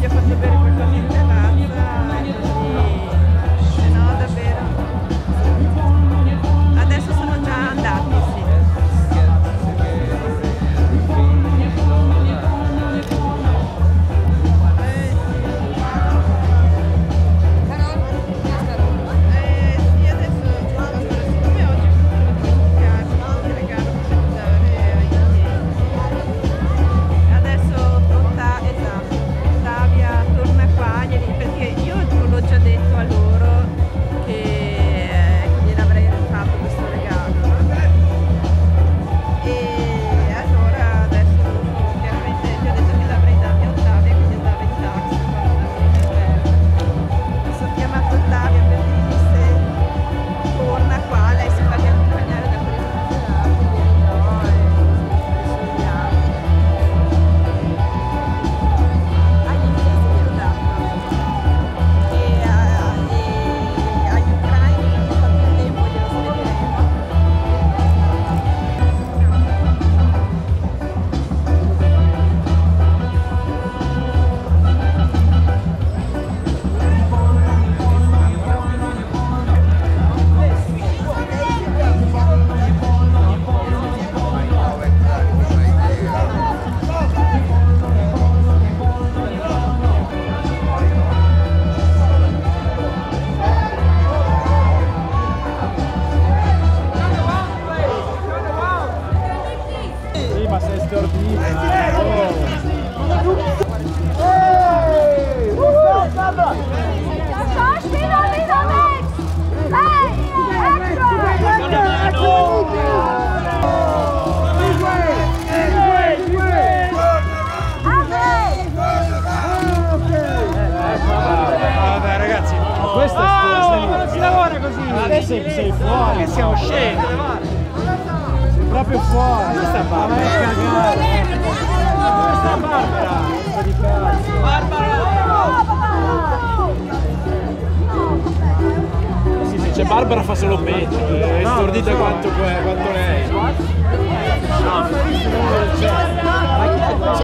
yo fue súper questo oh, è ah, questo. Non si lavora così! Ah, sei, sei fuori! Che siamo scemi! proprio fuori. Questa è Barbara. Eh. Questa è Barbara. Barbara. Sì, se c'è Barbara fa solo peggio. Eh. È stordita quanto, quanto lei. No.